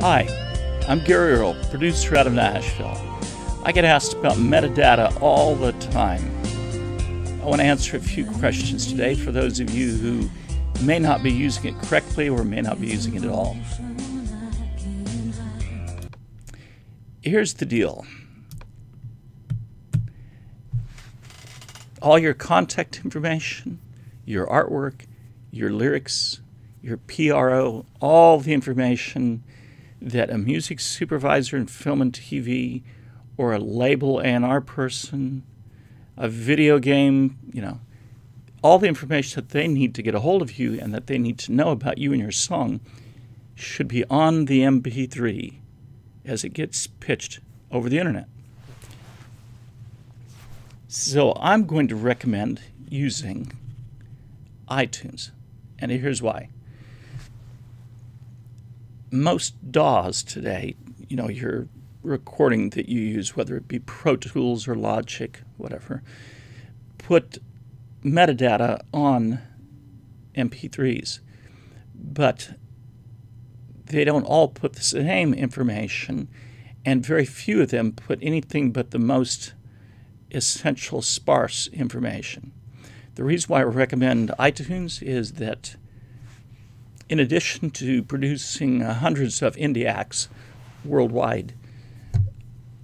Hi, I'm Gary Earl, producer out of Nashville. I get asked about metadata all the time. I want to answer a few questions today for those of you who may not be using it correctly or may not be using it at all. Here's the deal all your contact information, your artwork, your lyrics, your PRO, all the information that a music supervisor in film and TV or a label A&R person, a video game, you know, all the information that they need to get a hold of you and that they need to know about you and your song should be on the MP3 as it gets pitched over the internet. So I'm going to recommend using iTunes. And here's why. Most DAWs today, you know, your recording that you use, whether it be Pro Tools or Logic, whatever, put metadata on MP3s. But they don't all put the same information, and very few of them put anything but the most essential sparse information. The reason why I recommend iTunes is that in addition to producing uh, hundreds of indie acts worldwide,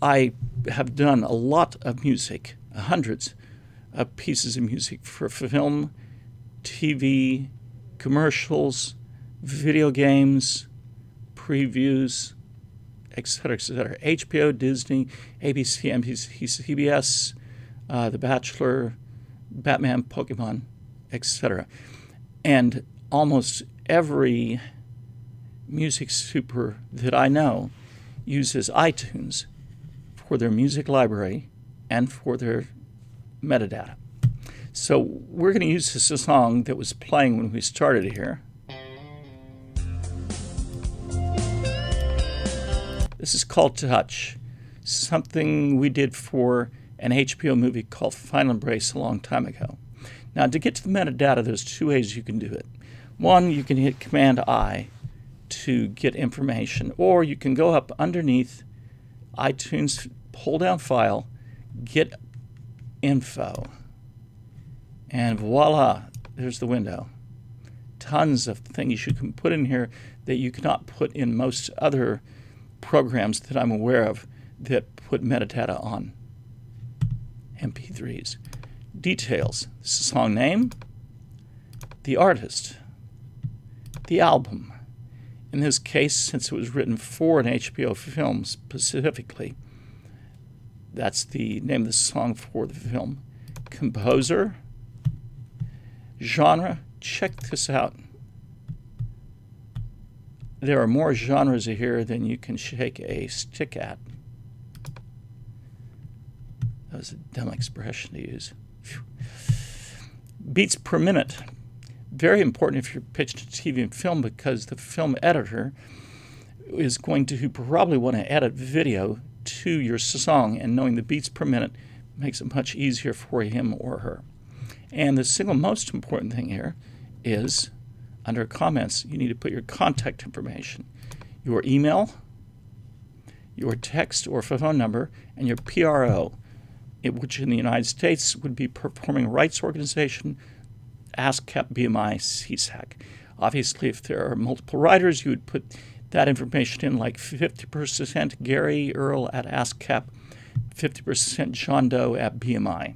I have done a lot of music, hundreds of pieces of music for film, TV, commercials, video games, previews, etc., etc. HBO, Disney, ABC, NBC, CBS, uh, The Bachelor, Batman, Pokemon, etc. And almost every music super that I know uses iTunes for their music library and for their metadata. So we're going to use this song that was playing when we started here. This is called Touch, something we did for an HBO movie called Final Embrace a long time ago. Now, to get to the metadata, there's two ways you can do it. One, you can hit Command I to get information, or you can go up underneath iTunes, pull down File, get Info, and voila, there's the window. Tons of things you can put in here that you cannot put in most other programs that I'm aware of that put metadata on MP3s. Details song name, the artist, the album. In this case, since it was written for an HBO film specifically, that's the name of the song for the film. Composer, genre, check this out. There are more genres here than you can shake a stick at. That was a dumb expression to use. Beats per minute. Very important if you're pitched to TV and film because the film editor is going to probably want to edit video to your song, and knowing the beats per minute makes it much easier for him or her. And the single most important thing here is under comments, you need to put your contact information, your email, your text or phone number, and your PRO, which in the United States would be Performing Rights Organization, ASCAP, BMI, SESAC. Obviously, if there are multiple writers, you would put that information in like 50% Gary Earl at ASCAP, 50% John Doe at BMI.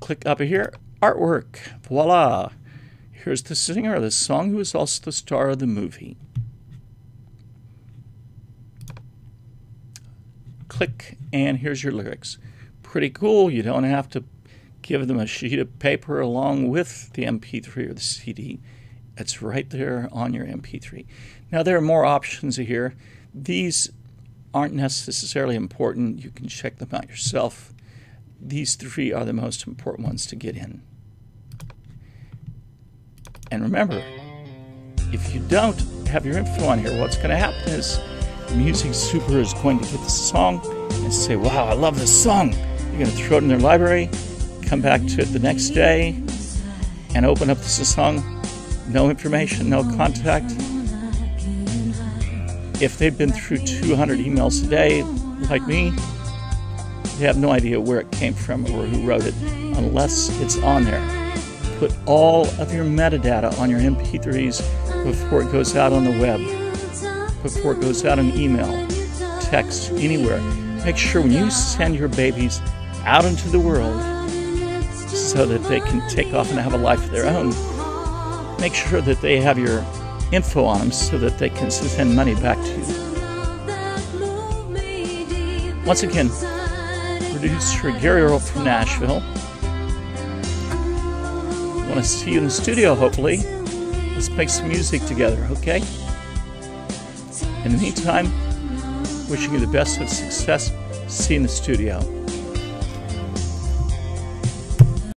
Click up here, artwork, voila. Here's the singer of the song who is also the star of the movie. Click, and here's your lyrics. Pretty cool. You don't have to give them a sheet of paper along with the MP3 or the CD. It's right there on your MP3. Now, there are more options here. These aren't necessarily important. You can check them out yourself. These three are the most important ones to get in. And remember, if you don't have your info on here, what's going to happen is Music Super is going to get the song and say, Wow, I love this song. You're going to throw it in their library, come back to it the next day, and open up the song, No information, no contact. If they've been through 200 emails a day, like me, they have no idea where it came from or who wrote it unless it's on there. Put all of your metadata on your MP3s before it goes out on the web, before it goes out in email, text, anywhere. Make sure when you send your babies out into the world so that they can take off and have a life of their own, make sure that they have your info on them so that they can send money back to you. Once again, producer Gary Earl from Nashville. I Want to see you in the studio, hopefully. Let's make some music together, okay? In the meantime, wishing you the best of success. See you in the studio.